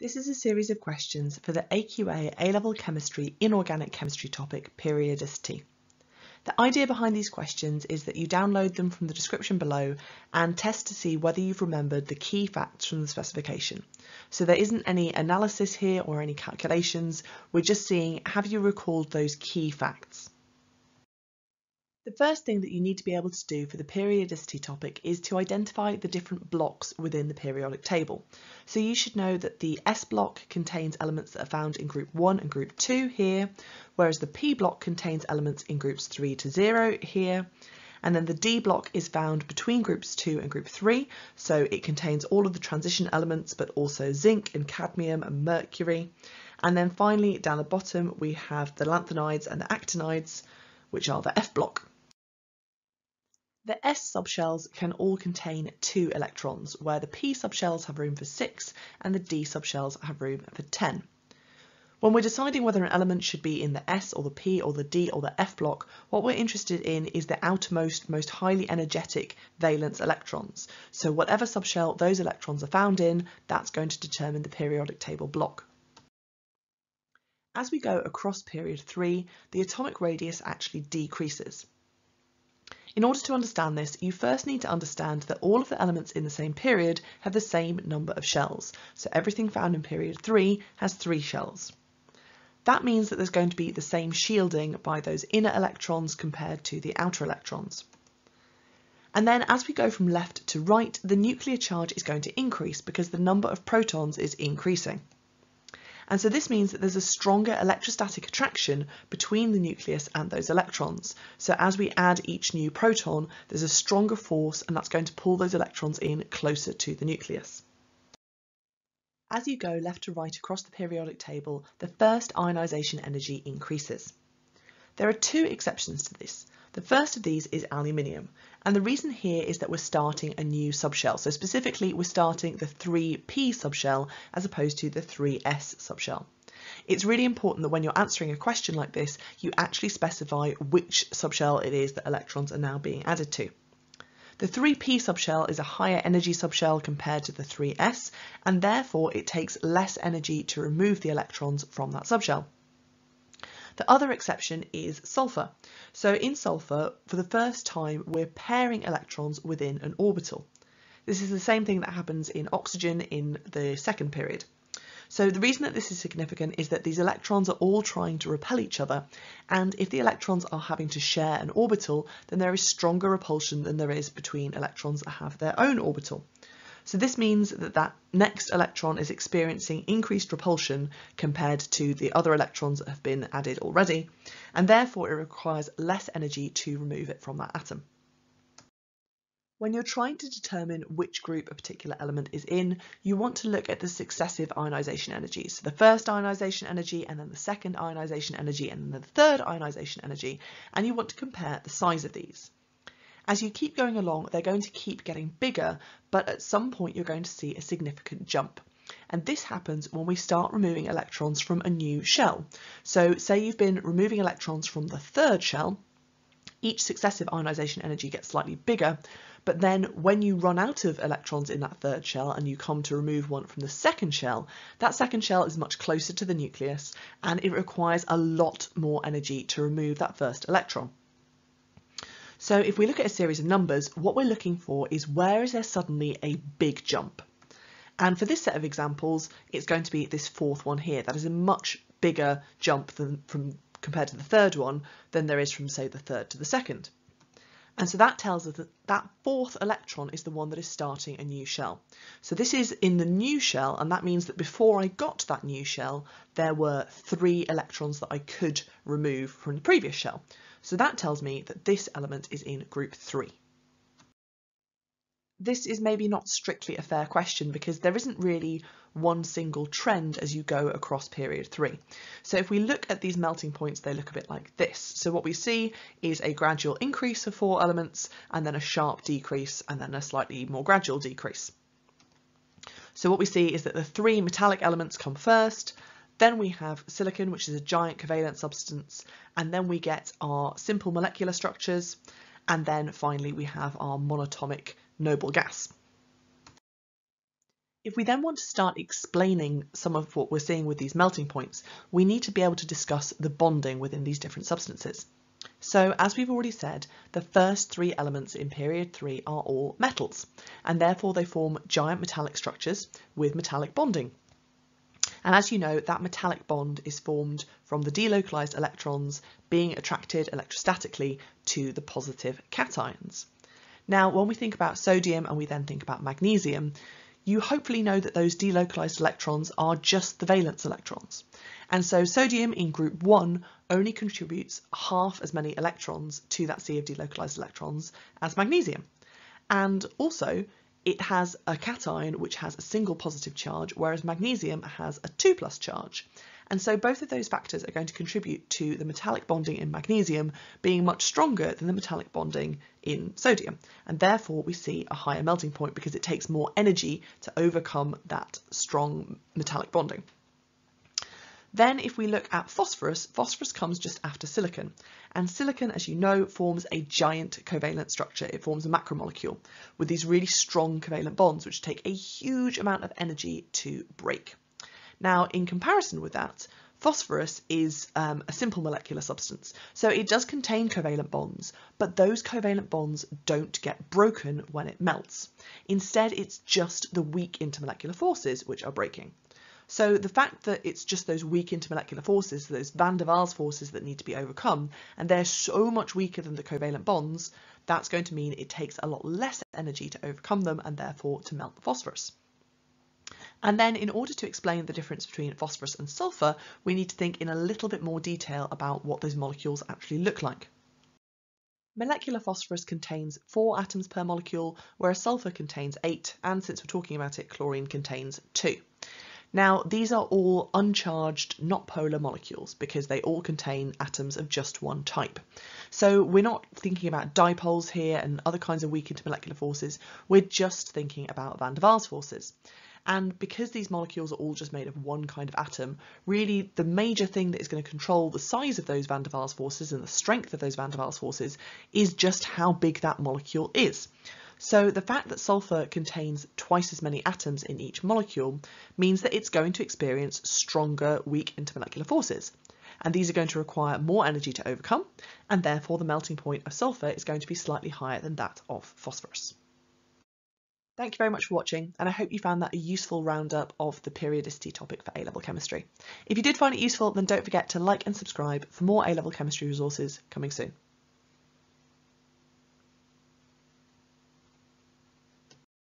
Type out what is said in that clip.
This is a series of questions for the AQA A-Level Chemistry Inorganic Chemistry topic, Periodicity. The idea behind these questions is that you download them from the description below and test to see whether you've remembered the key facts from the specification. So there isn't any analysis here or any calculations, we're just seeing have you recalled those key facts. The first thing that you need to be able to do for the periodicity topic is to identify the different blocks within the periodic table. So you should know that the S block contains elements that are found in group 1 and group 2 here, whereas the P block contains elements in groups 3 to 0 here, and then the D block is found between groups 2 and group 3, so it contains all of the transition elements but also zinc and cadmium and mercury. And then finally down the bottom we have the lanthanides and the actinides, which are the F block. The S subshells can all contain two electrons, where the P subshells have room for six and the D subshells have room for 10. When we're deciding whether an element should be in the S or the P or the D or the F block, what we're interested in is the outermost, most highly energetic valence electrons. So whatever subshell those electrons are found in, that's going to determine the periodic table block. As we go across period 3, the atomic radius actually decreases. In order to understand this, you first need to understand that all of the elements in the same period have the same number of shells. So everything found in period 3 has 3 shells. That means that there's going to be the same shielding by those inner electrons compared to the outer electrons. And then as we go from left to right, the nuclear charge is going to increase because the number of protons is increasing. And so this means that there's a stronger electrostatic attraction between the nucleus and those electrons. So as we add each new proton, there's a stronger force and that's going to pull those electrons in closer to the nucleus. As you go left to right across the periodic table, the first ionisation energy increases. There are two exceptions to this. The first of these is aluminium, and the reason here is that we're starting a new subshell. So specifically, we're starting the 3p subshell as opposed to the 3s subshell. It's really important that when you're answering a question like this, you actually specify which subshell it is that electrons are now being added to. The 3p subshell is a higher energy subshell compared to the 3s, and therefore it takes less energy to remove the electrons from that subshell. The other exception is sulfur. So in sulfur, for the first time, we're pairing electrons within an orbital. This is the same thing that happens in oxygen in the second period. So the reason that this is significant is that these electrons are all trying to repel each other, and if the electrons are having to share an orbital, then there is stronger repulsion than there is between electrons that have their own orbital. So this means that that next electron is experiencing increased repulsion compared to the other electrons that have been added already, and therefore it requires less energy to remove it from that atom. When you're trying to determine which group a particular element is in, you want to look at the successive ionisation energies. So the first ionisation energy and then the second ionisation energy and then the third ionisation energy, and you want to compare the size of these. As you keep going along, they're going to keep getting bigger, but at some point you're going to see a significant jump. And this happens when we start removing electrons from a new shell. So say you've been removing electrons from the third shell, each successive ionisation energy gets slightly bigger, but then when you run out of electrons in that third shell and you come to remove one from the second shell, that second shell is much closer to the nucleus and it requires a lot more energy to remove that first electron. So if we look at a series of numbers, what we're looking for is where is there suddenly a big jump? And for this set of examples, it's going to be this fourth one here. That is a much bigger jump than from compared to the third one than there is from, say, the third to the second. And so that tells us that that fourth electron is the one that is starting a new shell. So this is in the new shell, and that means that before I got to that new shell, there were three electrons that I could remove from the previous shell. So that tells me that this element is in group 3. This is maybe not strictly a fair question because there isn't really one single trend as you go across period 3. So if we look at these melting points, they look a bit like this. So what we see is a gradual increase of four elements and then a sharp decrease and then a slightly more gradual decrease. So what we see is that the three metallic elements come first, then we have silicon, which is a giant covalent substance, and then we get our simple molecular structures, and then finally we have our monatomic noble gas. If we then want to start explaining some of what we're seeing with these melting points, we need to be able to discuss the bonding within these different substances. So as we've already said, the first three elements in period three are all metals, and therefore they form giant metallic structures with metallic bonding. And as you know, that metallic bond is formed from the delocalized electrons being attracted electrostatically to the positive cations. Now, when we think about sodium and we then think about magnesium, you hopefully know that those delocalized electrons are just the valence electrons. And so sodium in group 1 only contributes half as many electrons to that sea of delocalized electrons as magnesium. And also it has a cation which has a single positive charge, whereas magnesium has a 2 plus charge. And so both of those factors are going to contribute to the metallic bonding in magnesium being much stronger than the metallic bonding in sodium. And therefore we see a higher melting point because it takes more energy to overcome that strong metallic bonding. Then if we look at phosphorus, phosphorus comes just after silicon. And silicon, as you know, forms a giant covalent structure. It forms a macromolecule with these really strong covalent bonds, which take a huge amount of energy to break. Now, in comparison with that, phosphorus is um, a simple molecular substance. So it does contain covalent bonds, but those covalent bonds don't get broken when it melts. Instead, it's just the weak intermolecular forces which are breaking. So the fact that it's just those weak intermolecular forces, those van der Waals forces that need to be overcome, and they're so much weaker than the covalent bonds, that's going to mean it takes a lot less energy to overcome them and therefore to melt the phosphorus. And then in order to explain the difference between phosphorus and sulfur, we need to think in a little bit more detail about what those molecules actually look like. Molecular phosphorus contains four atoms per molecule, whereas sulfur contains eight, and since we're talking about it, chlorine contains two. Now, these are all uncharged, not polar molecules because they all contain atoms of just one type. So we're not thinking about dipoles here and other kinds of weak intermolecular forces, we're just thinking about van der Waals forces. And because these molecules are all just made of one kind of atom, really the major thing that is going to control the size of those van der Waals forces and the strength of those van der Waals forces is just how big that molecule is. So the fact that sulfur contains twice as many atoms in each molecule means that it's going to experience stronger weak intermolecular forces. And these are going to require more energy to overcome, and therefore the melting point of sulfur is going to be slightly higher than that of phosphorus. Thank you very much for watching, and I hope you found that a useful roundup of the periodicity topic for A-level chemistry. If you did find it useful, then don't forget to like and subscribe for more A-level chemistry resources coming soon.